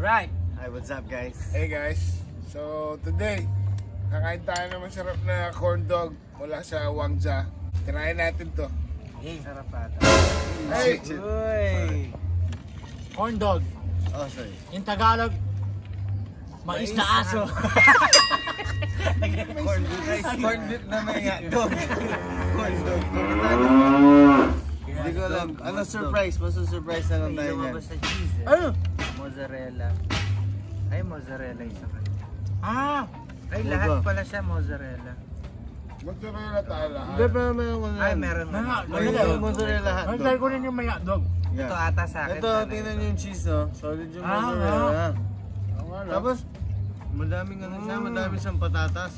Alright. Hi, what's up guys? Hey guys, so today, kakain tayo ng masarap na corn dog mula sa Wangja. Tirahin natin to. Hey, sarap ata. Hey! Uy! Corn dog. Oh, sorry. In Tagalog, mais na aso. Corn beef. Corn beef na may hotdog. Corn dog. Hindi ko alam. Ano surprise? Masu-surprise na lang tayo niyan. Eh. Ano? Mozzarella. Ay, mozzarella isa ka. Ah! Ay, Ano lahat ba? pala siya mozzarella. Mozzarella tayo lahat. Hindi pa yung ano Ay, meron Nga, na. May Wala. yung mozzarella Ang hotdog. try ko rin yung may hotdog. Ito Yeah. ata sa akin. Ito, talaga. tingnan niyo yung cheese, no? Solid yung Ah, mozzarella. Ang wala. Tapos, madaming ano siya, madami siyang patatas.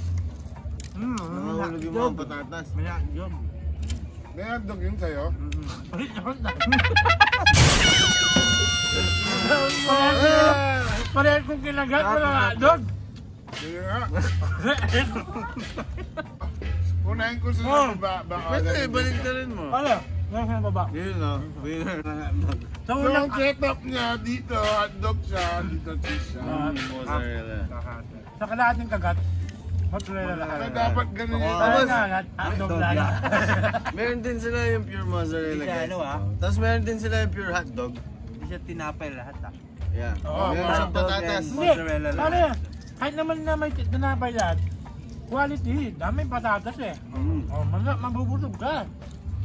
Mm, Nakahulog yung mga patatas. May hotdog. May hotdog yun sa'yo? Parehas kong kinagat ko ng hotdog. Sige nga. Unahin ko sa Oh. baba. Baka Pwede, balik na rin mo. Ano? Nasa baba. Yun, no? Winner na hotdog. Sa So, unang... ang setup niya dito, hotdog siya, dito cheese siya. Ah, Mozzarella. Sa kalahating kagat, mozzarella lahat. Kaya dapat ganun yung Sa Tapos- kagat, hotdog lahat. Meron din sila yung pure mozzarella, Hindi siya guys. ano, ah. Tapos meron din sila yung pure hotdog. Siya tinapay lahat ah. Yeah. Oo, meron hotdog siyang patatas. Hindi, Mozzarella lahat. paano yan? Kahit naman na may tinapay lahat, quality, daming patatas eh. Mm. Oh, mag mabubusog ka.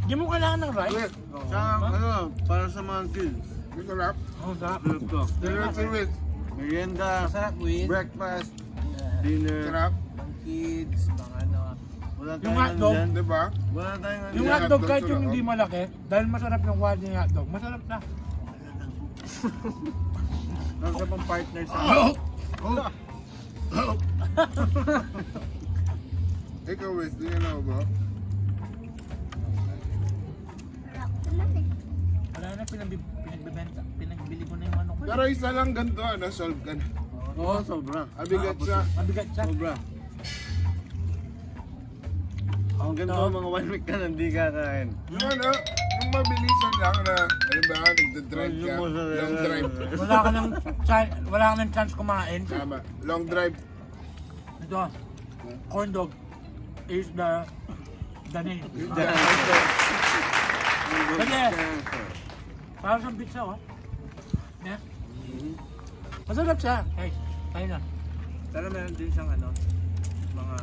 Hindi mo kailangan ng rice. Wait, Tsaka, ano, para sa mga kids. dito lang. Oh, sarap. Tulog ko. Dito with. Merienda, Masarap with breakfast, dinner. Sarap. pang kids, pang ano. Wala Yung tayong ano hotdog, dyan. Di ba? Wala tayong ano Yung dyan. hotdog kahit yung oh. hindi malaki, dahil masarap yung quality ng hotdog, masarap na. Nasa pang partner sa Ikaw, Wes, di ka na ba? Wala na pinagbi pinagbibenta, pinagbili ko na yung ano ko. Pero isa lang ganito, ano, solve ka na. Oo, sobra. Abigat siya. Mabigat siya. Sobra. Ang ganito, mga one week ka nandi kakain. Yung ano, yung mabilisan lang na, halimbawa, nagda-drive ka, long drive. Wala ka ng chance, wala ka ng chance kumain. Tama, long drive. Ito, corn dog is the the name. Kasi, parang sa pizza, oh. Yeah. Masarap siya. Hey, tayo na. Pero meron din siyang ano, mga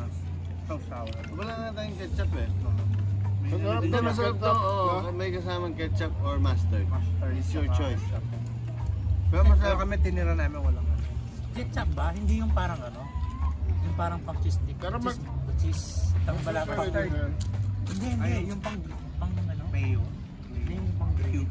sausaw. Wala na tayong ketchup eh. Masarap to, masarap to. ketchup, Oo, no? may kasamang ketchup or mustard. It's your choice. Pero masarap. kami tinira namin walang ano. Ketchup ba? Hindi yung parang ano? Yung parang pang cheese stick. Pero mag- cheese. Ang bala pang. Hindi, hindi. Ay, yung pang, pang ano? Mayo. Hindi yung pang ganun.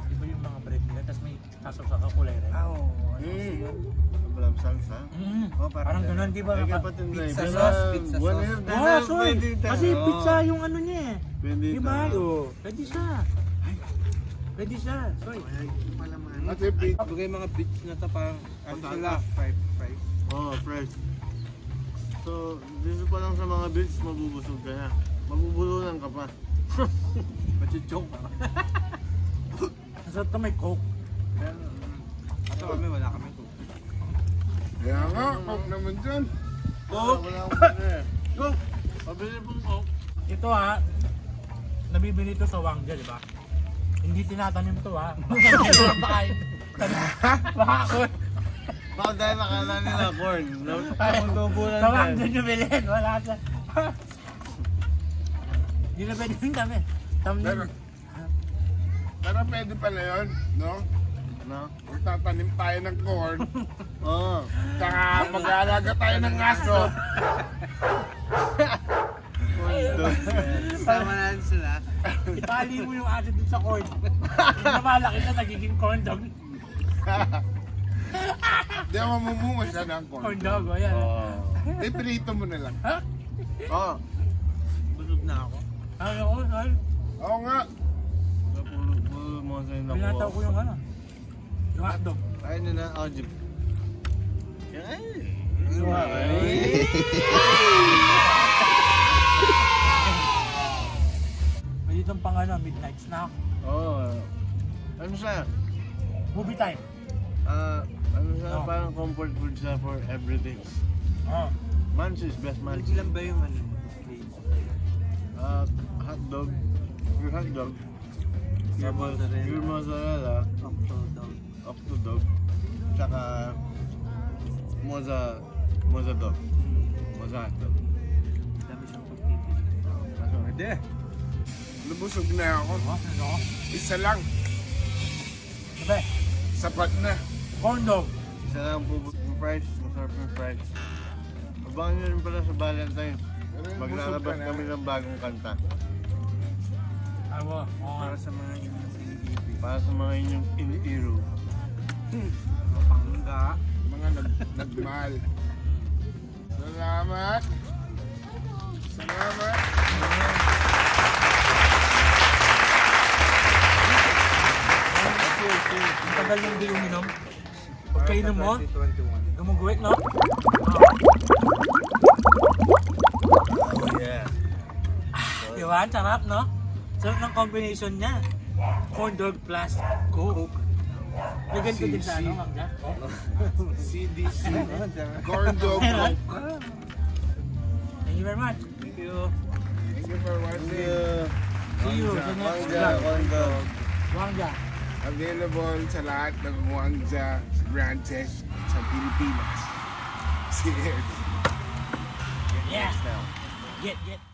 Di ba yung mga bread nila? Tapos may kasaw sa kulay red. Ah, oo. Ano Mm. Walang salsa. Mm. Oh, parang parang ganun, di ba? Ay, kapatid na Pizza sauce, pizza sauce. din Oh, na, sorry. Kasi Oo. pizza yung ano niya eh. Pwede Di ba? Oh, pwede siya. Pwede siya. Sorry. Kasi pizza. Bagay mga bits na to parang ano sila. Oo, fresh. So, dito pa lang sa mga beach, mabubusog ka na. Mabubulunan ka pa. Machuchok pa. Masarap to may coke. Pero, Ato kami, wala kami. Kaya nga, coke naman dyan. Coke! Coke! Pabili pong coke. Ito ha, nabibili ito sa Wangja, di ba? Hindi tinatanim to ha. Bakain. Baka ako. Baka dahil nakala nila corn. No? Ay, Tubulan Sa. Wangja nyo bilhin. Wala siya. Hindi na pwede yung kami. Pero, Thumbnail. pero pwede pala yun, no? No? Magtatanim tayo ng corn, Oo. saka mag-aalaga tayo ng aso. Sama natin sila. Itali mo yung acid dun sa corn. Hindi na malaki na nagiging corn dog. Hindi ako mamumunga siya ng corn. Corn dog, o yan. Oo. Hindi, pinito mo na lang. Oo. Busog na ako. Ano ko, sir? Oo nga. Puro mo sa yung Binataw nakuha. ko yung ano. Yung hotdog. Ayun na na, oh. Ay! May ditong pang ano, midnight snack. Oo. Ano siya? Movie time. Ah, ano siya? Oh. Parang comfort food siya for everything. Oh. Manchis, best Manchis. lang ba yung ano? Ah, hot dog. Pure hot dog. Pure Tapos, mozzarella. Pure mozzarella. Octo dog. Octo dog. Tsaka, moza, moza dog. Moza dog. Dami siyang pagpipili. Kaso, hindi. Lubusog na ako. Oh, ano ko? Isa lang. Sabi, Sapat na. corn dog. Isa lang po yung price. Masarap yung price. Abangan nyo rin pala sa busog Maglalabas kami ng bagong kanta. Ano, oo nga. Para sa mga inyong. Para sa mga inyong iniiro. Pangga. Mga nag nagmahal. Salamat. Salamat. Ang tagal nang di uminom. Pag kainom mo, 2021. gumuguwit, no? Oh yeah. Di ba? Ang sarap, no? Sarap ng combination niya. Corn dog plus Coke. Lagyan ko din sa ano, Mang CDC. Corn dog. Coke. Thank you very much. Thank you. Thank you for watching. you. See you sa next Mangga, vlog. mangga. Mang Available sa lahat ng Wangja branches sa Pilipinas. Cheers. Yeah. Get, get